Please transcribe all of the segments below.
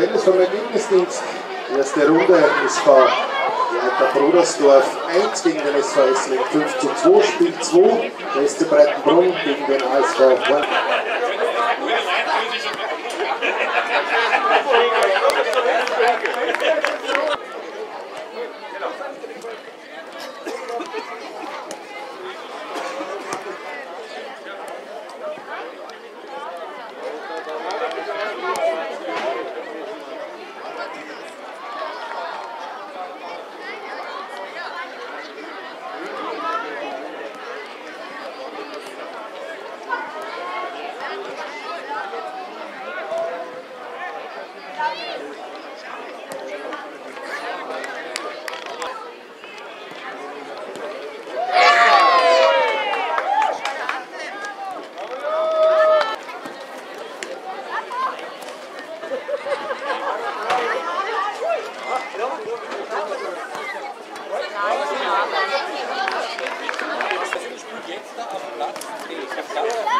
Tabelle vom Ergebnisdienst. Erste Runde SV Leiter Brodersdorf 1 gegen den SV Essling 5 zu 2, Spiel 2, Weste Breitenbrunn gegen den ASV Horn. Ja.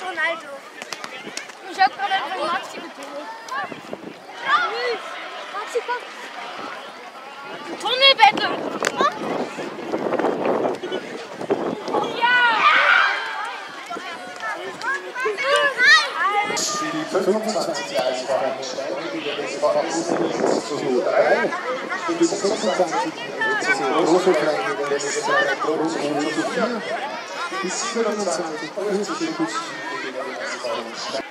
Typisch Ronaldo. Ich hab gerade einfach Maxi getötet. Maxi, komm. Tunnelbattle! Für die 25 Jahre Vereine des Vereins zu 3. Für die 26 große Vereine des Vereins zu 4. Bis しております。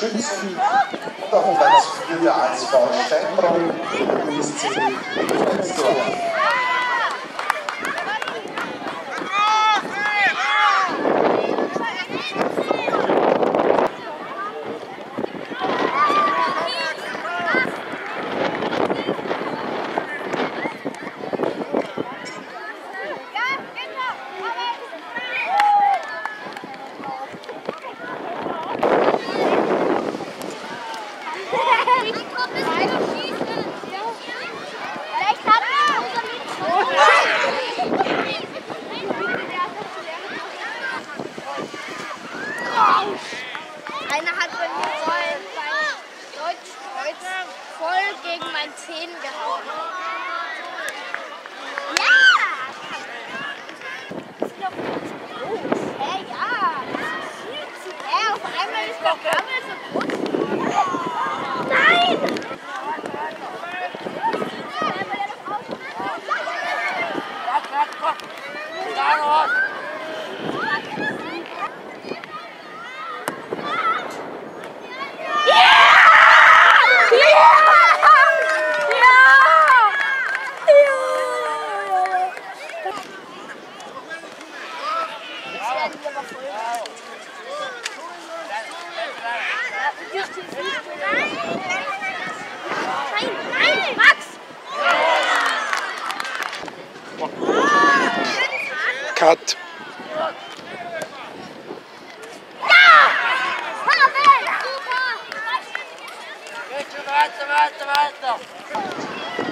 Platz 4 der ASV Steinbronn, USC Flensdorf. Vielleicht Cut. Basta, basta, basta!